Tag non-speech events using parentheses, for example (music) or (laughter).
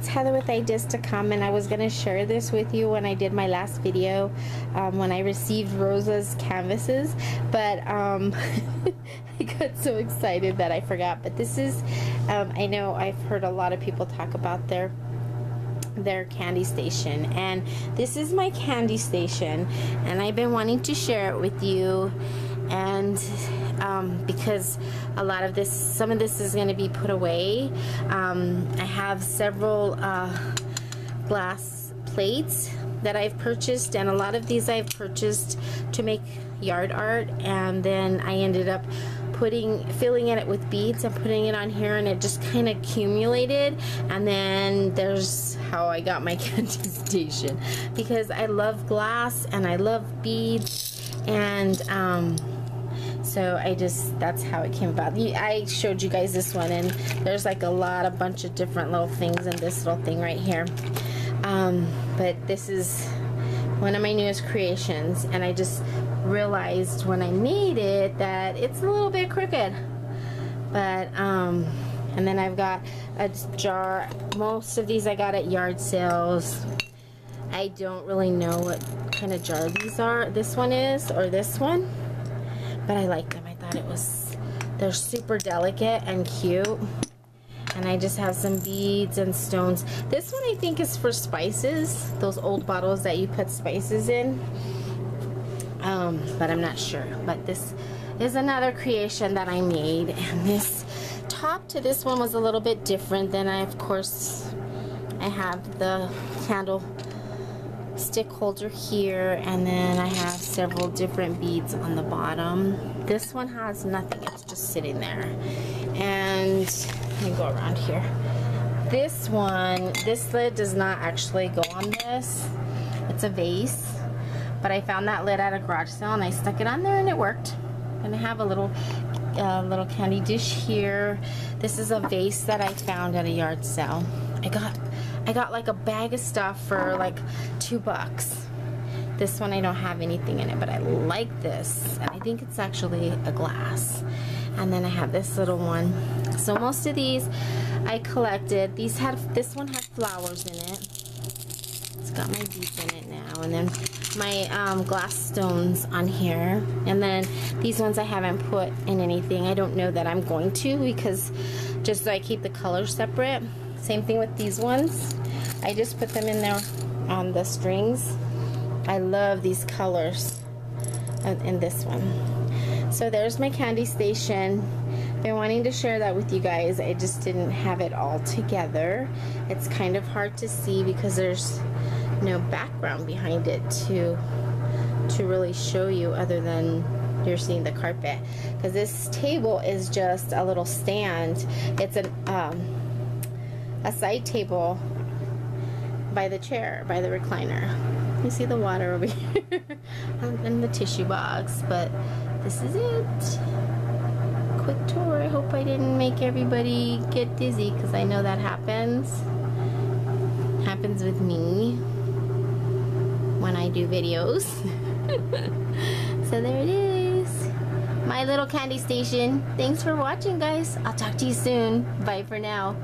it's Heather with Ideas to Come and I was going to share this with you when I did my last video um, when I received Rosa's canvases but um, (laughs) I got so excited that I forgot but this is um, I know I've heard a lot of people talk about their their candy station and this is my candy station and I've been wanting to share it with you and um, because a lot of this some of this is going to be put away um, I have several uh, glass plates that I've purchased and a lot of these I've purchased to make yard art and then I ended up putting filling it with beads and putting it on here and it just kind of accumulated. And then there's how I got my (laughs) candy station because I love glass and I love beads and um, so I just that's how it came about. I showed you guys this one and there's like a lot a bunch of different little things in this little thing right here. Um, but this is one of my newest creations and I just realized when I made it that it's a little bit crooked. But um and then I've got a jar most of these I got at yard sales. I don't really know what kind of jar these are this one is or this one but I like them. I thought it was they're super delicate and cute. And I just have some beads and stones. This one I think is for spices those old bottles that you put spices in. Um, but I'm not sure. But this is another creation that I made. And this top to this one was a little bit different than I of course I have the candle stick holder here and then I have several different beads on the bottom. This one has nothing it's just sitting there. And let me go around here. This one this lid does not actually go on this. It's a vase but I found that lid at a garage sale and I stuck it on there and it worked. And I have a little uh, little candy dish here. This is a vase that I found at a yard sale. I got I got like a bag of stuff for like two bucks. This one I don't have anything in it, but I like this. And I think it's actually a glass. And then I have this little one. So most of these I collected. These had this one had flowers in it. It's got my beads in it And then my um, glass stones on here. And then these ones I haven't put in anything. I don't know that I'm going to because just so I keep the colors separate. Same thing with these ones. I just put them in there on the strings. I love these colors in this one. So there's my candy station. Been wanting to share that with you guys. I just didn't have it all together. It's kind of hard to see because there's no background behind it to to really show you other than you're seeing the carpet. Because this table is just a little stand. It's an um, a side table by the chair by the recliner. You see the water over (laughs) here and the tissue box but this is it. Quick tour. I hope I didn't make everybody get dizzy because I know that happens. Happens with me when I do videos. (laughs) so there it is. My little candy station. Thanks for watching guys. I'll talk to you soon. Bye for now.